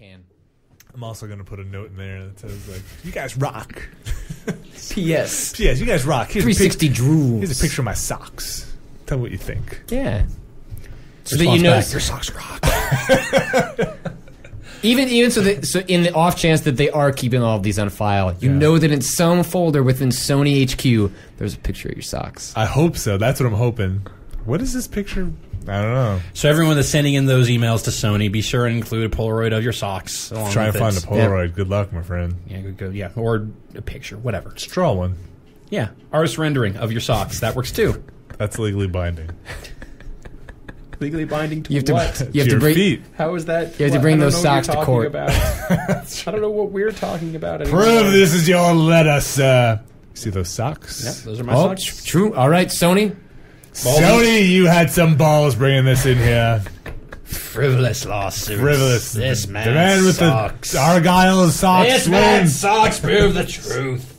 you can. I'm also going to put a note in there that says like, "You guys rock." P.S. P.S. you guys rock. Here's a, 360 pic- drools. here's a picture of my socks. Tell me what you think. Yeah. So that you know, back, Your socks rock. even even so that so in the off chance that they are keeping all of these on file, you Yeah. know that in some folder within Sony HQ, there's a picture of your socks. I hope so. That's what I'm hoping. What is this picture? I don't know. so everyone that's sending in those emails to Sony, be sure and include a Polaroid of your socks. along Try and with find a it. Polaroid. Good luck, my friend. Yeah, good, good, yeah, or a picture, whatever. Just draw one. Yeah, artist rendering of your socks that works too. That's legally binding. Legally binding to You have to what? you have to your bring feet. How is that? You have to bring those socks to court. About. I don't know what we're talking about. Anymore. Prove this is your letter, sir. Uh, see those socks? Yep, those are my Oh, socks. tr- true. All right, Sony. Sony, you had some balls bringing this in here. Frivolous lawsuits. Frivolous. This man, the man with sucks. the Argyle socks this man wins. sucks. Prove the truth.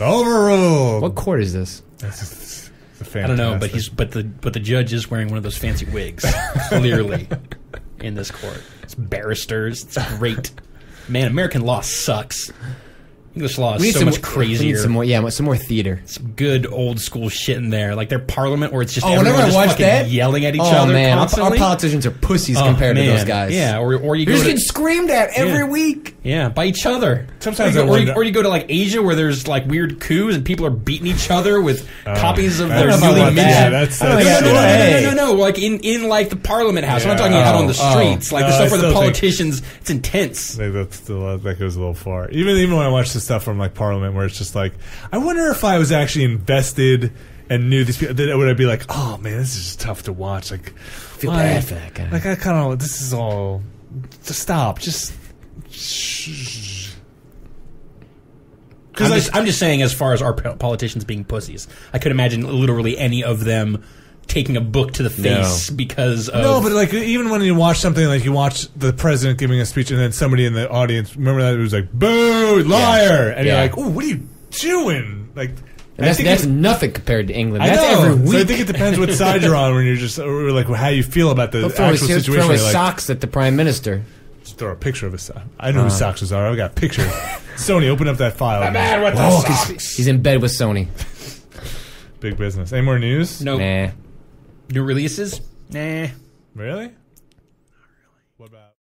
Overruled. What court is this? I don't know, but he's but the but the judge is wearing one of those fancy wigs. clearly, in this court, it's barristers. It's great. Man, American law sucks. English law is so much more, crazier. We need some more. Yeah, some more theater. some good old school shit in there, like their parliament where it's just Oh, everyone whenever I just watch fucking that- yelling at each oh other man, our, our politicians are pussies Oh, compared to those guys. Yeah, or or you They're go just to, screamed at every Yeah. week. yeah by each other. Sometimes or I you, or, you, or you go to like Asia where there's like weird coups and people are beating each other with oh, copies of their don't newly about minted. that. Yeah, that's- no, no, that's- no, no, no, Hey. no, no, no, like in, in like the Parliament House. I'm not Yeah. talking out on the Oh, oh. streets. Like the stuff I where the politicians. It's intense. Like that's still that goes a little far. Even even when I watch the stuff from like Parliament, where it's just like, I wonder if I was actually invested and knew these people, then would I be like, oh man, this is just tough to watch. Like, Feel why- bad for that guy. Like I kind of this is all. Just stop. Just. Shh. I'm I'm just saying, as far as our politicians being pussies, I could imagine literally any of them taking a book to the face because of No, but like even when you watch something like you watch the president giving a speech and then somebody in the audience remember that it was like boo liar and Yeah. you're like oh what are you doing like And that's, think that's it- nothing compared to England. I That's know. every week. So I think it depends what side you're on when you're just or like how you feel about the He'll throw actual his, he'll situation. throw his You're like, socks at the prime minister. just throw a picture of his sock. I know who uh. socks those are. I got pictures. Sony, open up that file. man with the 'cause socks. he's in bed with Sony. Big business. Any more news? No Nah. New releases? Nah. Really? Not really. What about?